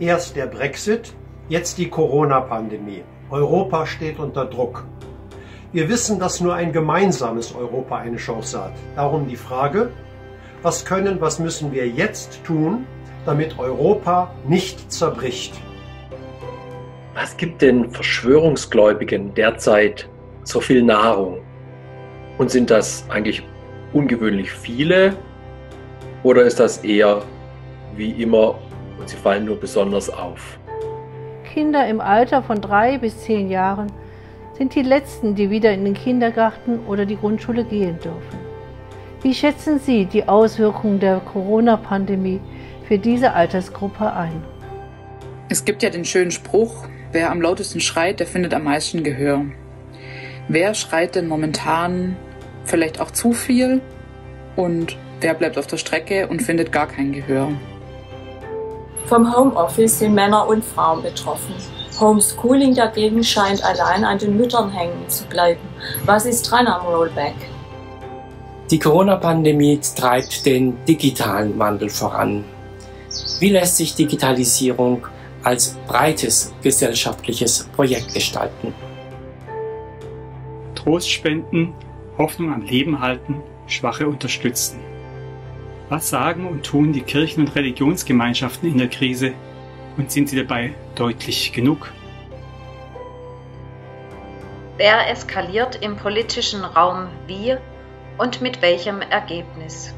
Erst der Brexit, jetzt die Corona-Pandemie. Europa steht unter Druck. Wir wissen, dass nur ein gemeinsames Europa eine Chance hat. Darum die Frage, was können, was müssen wir jetzt tun, damit Europa nicht zerbricht? Was gibt den Verschwörungsgläubigen derzeit so viel Nahrung? Und sind das eigentlich ungewöhnlich viele oder ist das eher wie immer und sie fallen nur besonders auf? Kinder im Alter von drei bis zehn Jahren sind die letzten, die wieder in den Kindergarten oder die Grundschule gehen dürfen. Wie schätzen Sie die Auswirkungen der Corona-Pandemie für diese Altersgruppe ein? Es gibt ja den schönen Spruch, wer am lautesten schreit, der findet am meisten Gehör. Wer schreit denn momentan vielleicht auch zu viel und wer bleibt auf der Strecke und findet gar kein Gehör? Vom Homeoffice sind Männer und Frauen betroffen. Homeschooling dagegen scheint allein an den Müttern hängen zu bleiben. Was ist dran am Rollback? Die Corona-Pandemie treibt den digitalen Wandel voran. Wie lässt sich Digitalisierung als breites gesellschaftliches Projekt gestalten? Trost spenden, Hoffnung am Leben halten, Schwache unterstützen. Was sagen und tun die Kirchen- und Religionsgemeinschaften in der Krise und sind sie dabei deutlich genug? Wer eskaliert im politischen Raum wie und mit welchem Ergebnis?